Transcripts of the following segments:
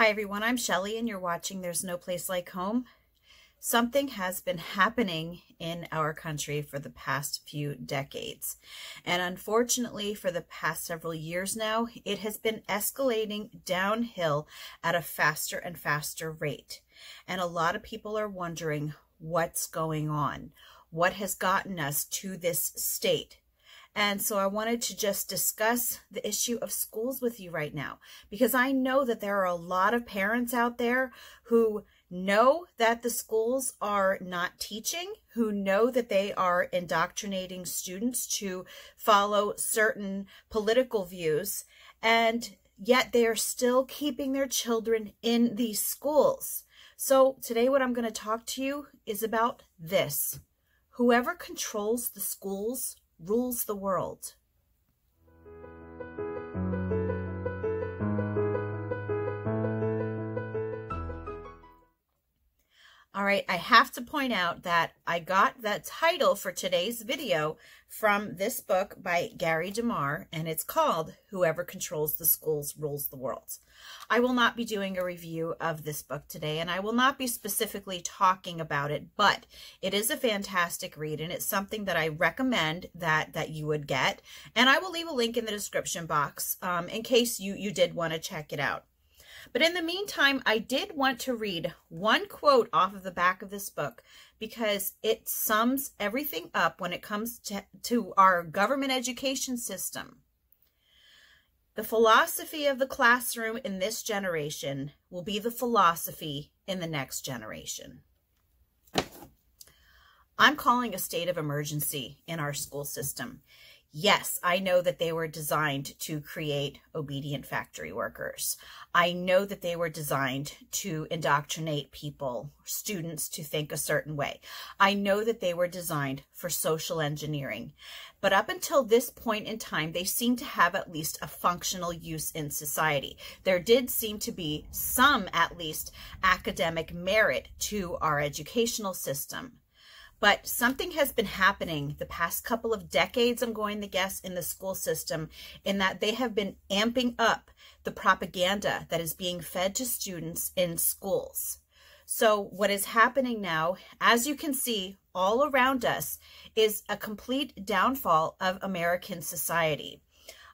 Hi everyone, I'm Shelly and you're watching There's No Place Like Home. Something has been happening in our country for the past few decades. And unfortunately, for the past several years now, it has been escalating downhill at a faster and faster rate. And a lot of people are wondering what's going on. What has gotten us to this state? And so I wanted to just discuss the issue of schools with you right now, because I know that there are a lot of parents out there who know that the schools are not teaching, who know that they are indoctrinating students to follow certain political views, and yet they are still keeping their children in these schools. So today what I'm going to talk to you is about this. Whoever controls the schools rules the world. All right, I have to point out that I got that title for today's video from this book by Gary DeMar, and it's called Whoever Controls the Schools Rules the World. I will not be doing a review of this book today, and I will not be specifically talking about it, but it is a fantastic read, and it's something that I recommend that, that you would get. And I will leave a link in the description box um, in case you, you did want to check it out. But in the meantime, I did want to read one quote off of the back of this book because it sums everything up when it comes to, to our government education system. The philosophy of the classroom in this generation will be the philosophy in the next generation. I'm calling a state of emergency in our school system. Yes, I know that they were designed to create obedient factory workers. I know that they were designed to indoctrinate people, students to think a certain way. I know that they were designed for social engineering. But up until this point in time, they seem to have at least a functional use in society. There did seem to be some, at least, academic merit to our educational system. But something has been happening the past couple of decades, I'm going to guess, in the school system, in that they have been amping up the propaganda that is being fed to students in schools. So what is happening now, as you can see all around us, is a complete downfall of American society.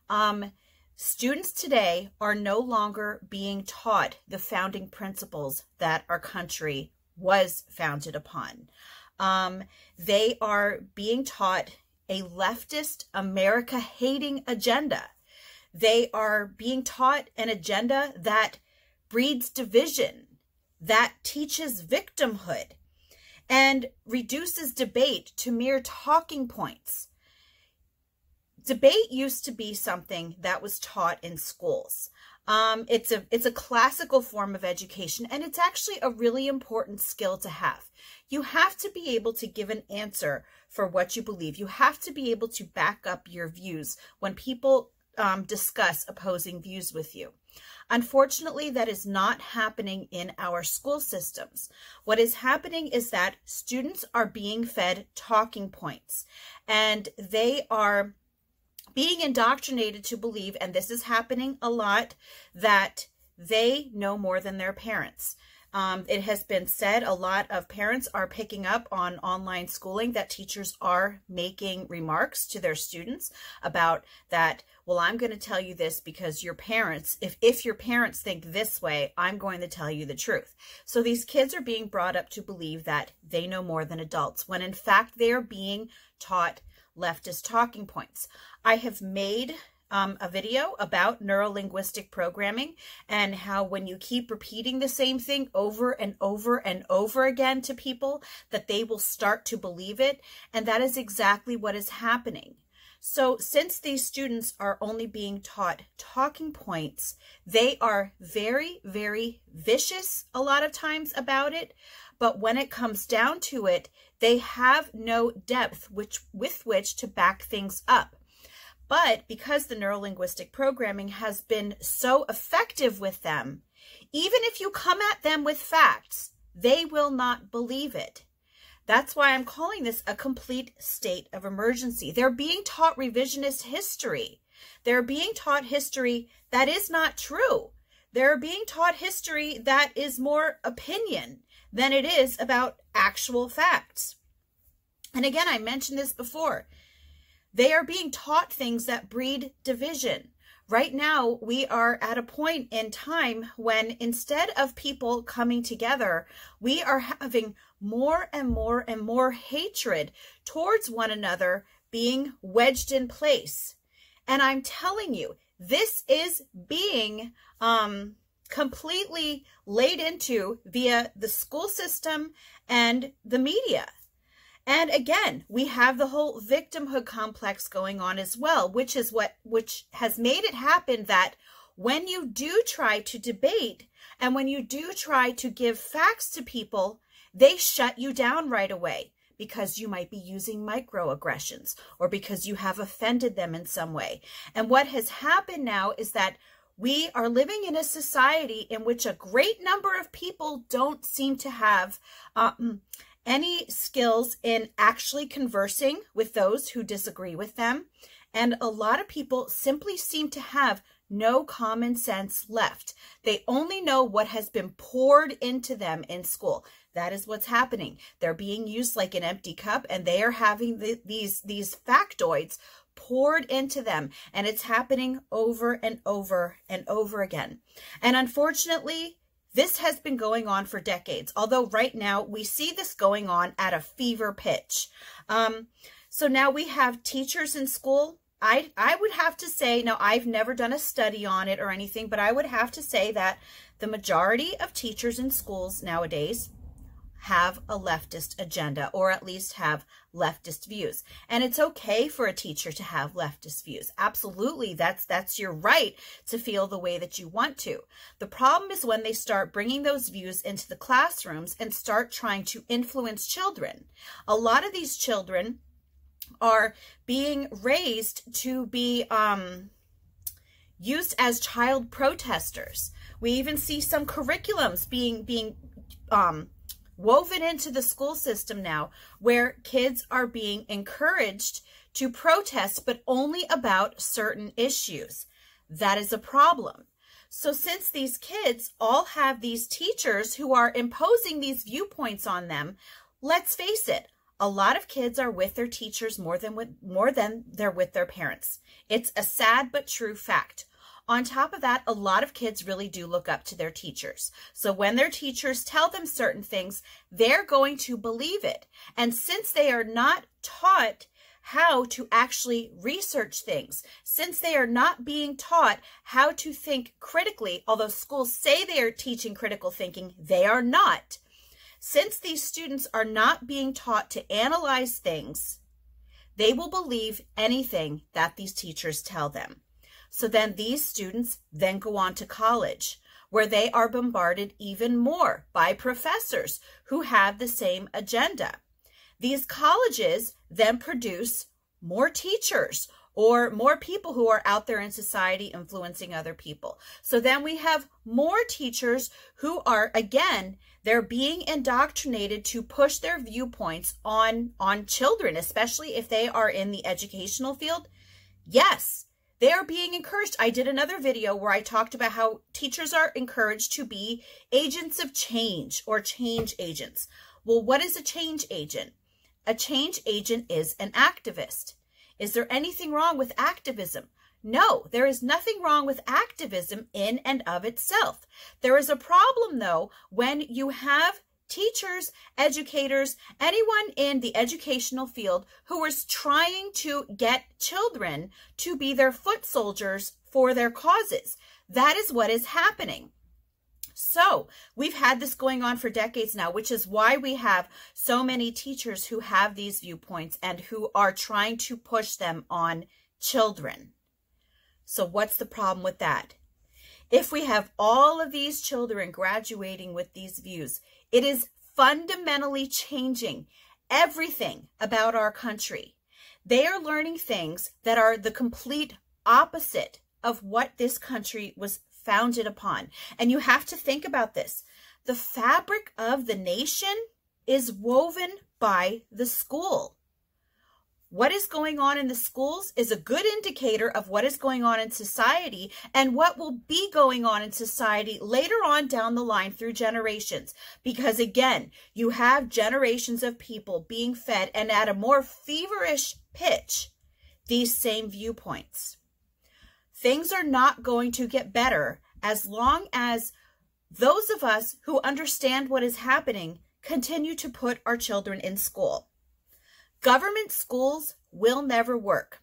Um, students today are no longer being taught the founding principles that our country was founded upon. Um, they are being taught a leftist America hating agenda. They are being taught an agenda that breeds division, that teaches victimhood, and reduces debate to mere talking points. Debate used to be something that was taught in schools. Um, it's a it's a classical form of education, and it's actually a really important skill to have. You have to be able to give an answer for what you believe. You have to be able to back up your views when people um, discuss opposing views with you. Unfortunately, that is not happening in our school systems. What is happening is that students are being fed talking points and they are being indoctrinated to believe, and this is happening a lot, that they know more than their parents. Um, it has been said a lot of parents are picking up on online schooling that teachers are making remarks to their students about that, well, I'm going to tell you this because your parents, if, if your parents think this way, I'm going to tell you the truth. So these kids are being brought up to believe that they know more than adults when in fact they are being taught leftist talking points. I have made um, a video about neurolinguistic programming and how when you keep repeating the same thing over and over and over again to people that they will start to believe it and that is exactly what is happening. So since these students are only being taught talking points, they are very, very vicious a lot of times about it. But when it comes down to it, they have no depth which, with which to back things up. But because the neurolinguistic programming has been so effective with them, even if you come at them with facts, they will not believe it. That's why I'm calling this a complete state of emergency. They're being taught revisionist history. They're being taught history that is not true. they're being taught history that is more opinion than it is about actual facts. And again, I mentioned this before. They are being taught things that breed division. Right now, we are at a point in time when instead of people coming together, we are having more and more and more hatred towards one another being wedged in place. And I'm telling you, this is being um, completely laid into via the school system and the media. And again, we have the whole victimhood complex going on as well, which is what which has made it happen that when you do try to debate and when you do try to give facts to people, they shut you down right away because you might be using microaggressions or because you have offended them in some way. And what has happened now is that we are living in a society in which a great number of people don't seem to have um, any skills in actually conversing with those who disagree with them. And a lot of people simply seem to have no common sense left. They only know what has been poured into them in school. That is what's happening. They're being used like an empty cup and they are having the, these, these factoids poured into them. And it's happening over and over and over again. And unfortunately, this has been going on for decades, although right now we see this going on at a fever pitch. Um, so now we have teachers in school. I, I would have to say, now I've never done a study on it or anything, but I would have to say that the majority of teachers in schools nowadays have a leftist agenda or at least have leftist views. And it's okay for a teacher to have leftist views. Absolutely. That's that's your right to feel the way that you want to. The problem is when they start bringing those views into the classrooms and start trying to influence children. A lot of these children are being raised to be um used as child protesters. We even see some curriculums being being um woven into the school system now where kids are being encouraged to protest, but only about certain issues. That is a problem. So since these kids all have these teachers who are imposing these viewpoints on them, let's face it, a lot of kids are with their teachers more than with, more than they're with their parents. It's a sad but true fact. On top of that, a lot of kids really do look up to their teachers. So when their teachers tell them certain things, they're going to believe it. And since they are not taught how to actually research things, since they are not being taught how to think critically, although schools say they are teaching critical thinking, they are not. Since these students are not being taught to analyze things, they will believe anything that these teachers tell them. So then these students then go on to college where they are bombarded even more by professors who have the same agenda. These colleges then produce more teachers or more people who are out there in society influencing other people. So then we have more teachers who are, again, they're being indoctrinated to push their viewpoints on, on children, especially if they are in the educational field. Yes, they are being encouraged. I did another video where I talked about how teachers are encouraged to be agents of change or change agents. Well, what is a change agent? A change agent is an activist. Is there anything wrong with activism? No, there is nothing wrong with activism in and of itself. There is a problem, though, when you have teachers, educators, anyone in the educational field who is trying to get children to be their foot soldiers for their causes. That is what is happening. So we've had this going on for decades now, which is why we have so many teachers who have these viewpoints and who are trying to push them on children. So what's the problem with that? If we have all of these children graduating with these views, it is fundamentally changing everything about our country. They are learning things that are the complete opposite of what this country was founded upon. And you have to think about this. The fabric of the nation is woven by the school. What is going on in the schools is a good indicator of what is going on in society and what will be going on in society later on down the line through generations. Because again, you have generations of people being fed and at a more feverish pitch these same viewpoints. Things are not going to get better as long as those of us who understand what is happening continue to put our children in school. Government schools will never work.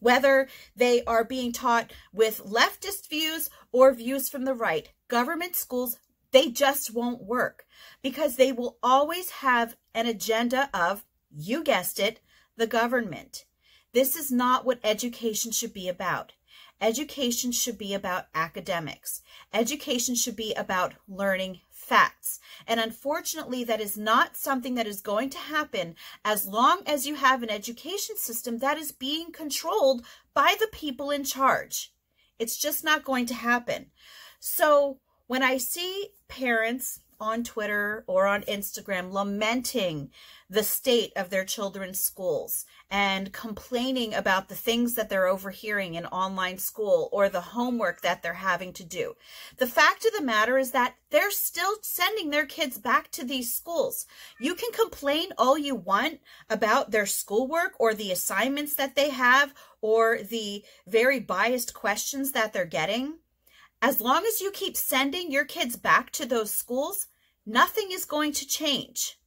Whether they are being taught with leftist views or views from the right, government schools, they just won't work because they will always have an agenda of, you guessed it, the government. This is not what education should be about. Education should be about academics. Education should be about learning facts. And unfortunately, that is not something that is going to happen as long as you have an education system that is being controlled by the people in charge. It's just not going to happen. So when I see parents on Twitter or on Instagram lamenting the state of their children's schools and complaining about the things that they're overhearing in online school or the homework that they're having to do. The fact of the matter is that they're still sending their kids back to these schools. You can complain all you want about their schoolwork or the assignments that they have or the very biased questions that they're getting. As long as you keep sending your kids back to those schools, nothing is going to change.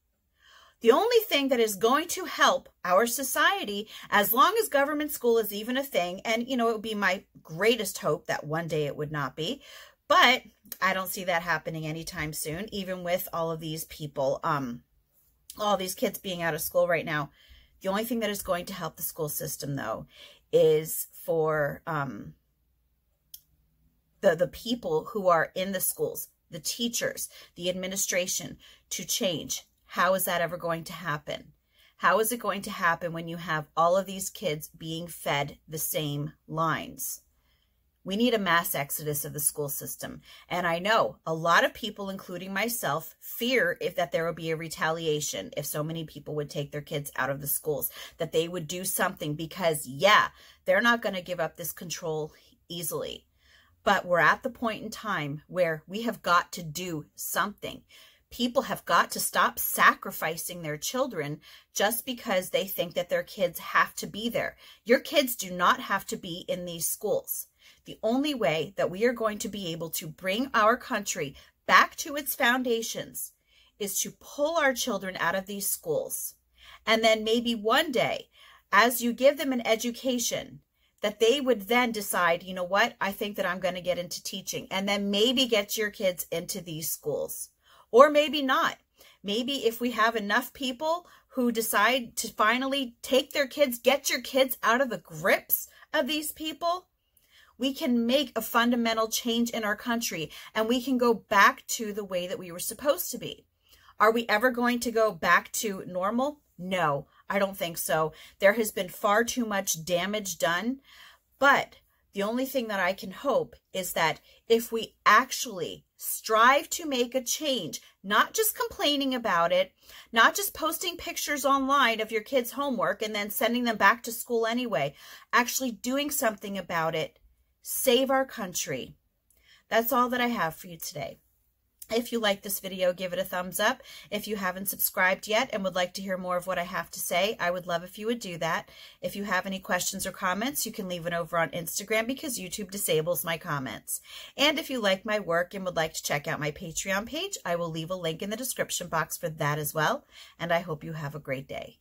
The only thing that is going to help our society, as long as government school is even a thing, and you know, it would be my greatest hope that one day it would not be, but I don't see that happening anytime soon, even with all of these people, um, all these kids being out of school right now. The only thing that is going to help the school system, though, is for um, the, the people who are in the schools, the teachers, the administration to change how is that ever going to happen? How is it going to happen when you have all of these kids being fed the same lines? We need a mass exodus of the school system. And I know a lot of people, including myself, fear if that there will be a retaliation if so many people would take their kids out of the schools, that they would do something because, yeah, they're not going to give up this control easily. But we're at the point in time where we have got to do something people have got to stop sacrificing their children just because they think that their kids have to be there. Your kids do not have to be in these schools. The only way that we are going to be able to bring our country back to its foundations is to pull our children out of these schools. And then maybe one day, as you give them an education, that they would then decide, you know what, I think that I'm going to get into teaching, and then maybe get your kids into these schools. Or maybe not. Maybe if we have enough people who decide to finally take their kids, get your kids out of the grips of these people, we can make a fundamental change in our country and we can go back to the way that we were supposed to be. Are we ever going to go back to normal? No, I don't think so. There has been far too much damage done. But the only thing that I can hope is that if we actually strive to make a change, not just complaining about it, not just posting pictures online of your kids' homework and then sending them back to school anyway, actually doing something about it, save our country. That's all that I have for you today. If you like this video, give it a thumbs up. If you haven't subscribed yet and would like to hear more of what I have to say, I would love if you would do that. If you have any questions or comments, you can leave it over on Instagram because YouTube disables my comments. And if you like my work and would like to check out my Patreon page, I will leave a link in the description box for that as well. And I hope you have a great day.